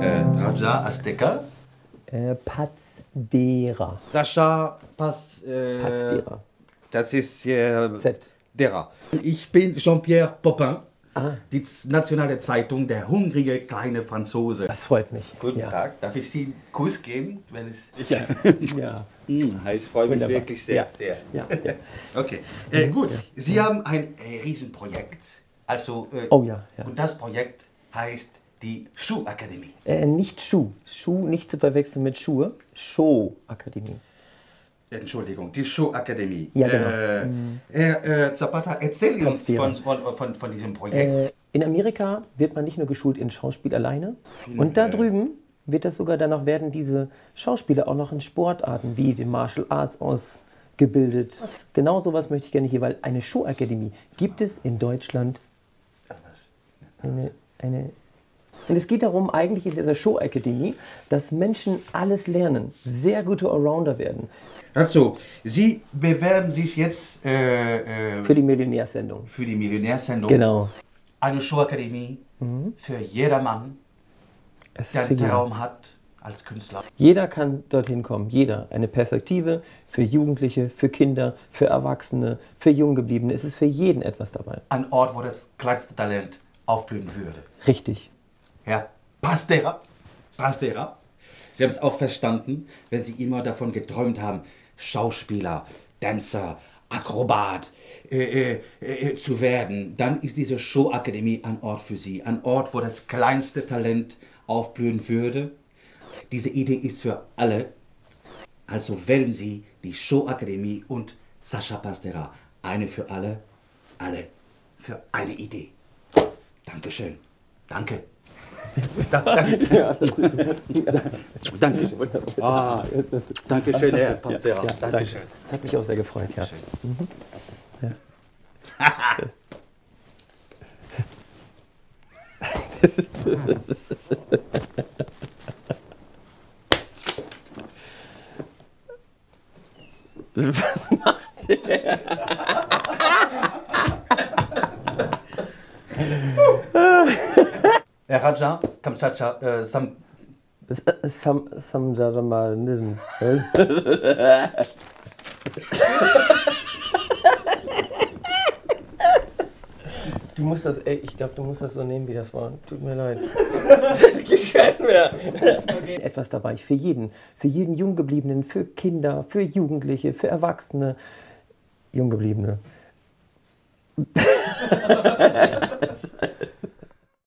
Äh, Raja Azteca. Äh, Pazdera. Sascha Pas. Äh, Pazdera. Das ist äh, Z. Dera. Ich bin Jean-Pierre Popin. Ah. Die nationale Zeitung, der hungrige kleine Franzose. Das freut mich. Guten ja. Tag. Darf ich Sie einen Kuss geben? Wenn es Ja. ja. Hm, ich freue mich Wunderbar. wirklich sehr. Ja. sehr. Ja, ja. Okay, äh, gut. Sie haben ein äh, Riesenprojekt. Also, äh, Oh ja, ja. Und das Projekt heißt die Schuhakademie. Äh, nicht Schuh. Schuh nicht zu verwechseln mit Schuhe. Show-Akademie. Entschuldigung, die Schuhakademie. Ja, genau. Äh, Herr äh, Zapata, erzähl uns von, von, von, von diesem Projekt. Äh, in Amerika wird man nicht nur geschult in Schauspiel alleine. Und da drüben wird das sogar danach werden diese Schauspieler auch noch in Sportarten wie den Martial Arts ausgebildet. Das, genau sowas möchte ich gerne hier, weil eine Showakademie gibt es in Deutschland Ach, was? eine, eine und es geht darum, eigentlich in dieser Showakademie, dass Menschen alles lernen, sehr gute Allrounder werden. Also, Sie bewerben sich jetzt äh, äh, Für die Millionärsendung. für die Millionärsendung. Genau. Eine Schuhakademie für jedermann, Es der einen. Traum hat als Künstler. Jeder kann dorthin kommen, jeder. Eine Perspektive für Jugendliche, für Kinder, für Erwachsene, für Junggebliebene. Es ist für jeden etwas dabei. Ein Ort, wo das kleinste Talent aufblühen würde. Richtig. Herr Pastera, Pastera, Sie haben es auch verstanden, wenn Sie immer davon geträumt haben, Schauspieler, Tänzer, Akrobat äh, äh, äh, zu werden, dann ist diese Showakademie ein Ort für Sie. Ein Ort, wo das kleinste Talent aufblühen würde. Diese Idee ist für alle. Also wählen Sie die Showakademie und Sascha Pastera. Eine für alle, alle für eine Idee. Dankeschön. Danke. Dankeschön. Ah, Dankeschön, Herr Panzera. Ja, danke. Dankeschön. Das hat mich auch sehr gefreut. Ja. Mhm. Ja. Was macht ihr? Raja, Kamchatka, äh, Sam, Sam, Samjaramanism. Du musst das, ey, ich glaube, du musst das so nehmen, wie das war. Tut mir leid. Das geht kein mehr. Etwas dabei für jeden. Für jeden Junggebliebenen, für Kinder, für Jugendliche, für Erwachsene. Junggebliebene.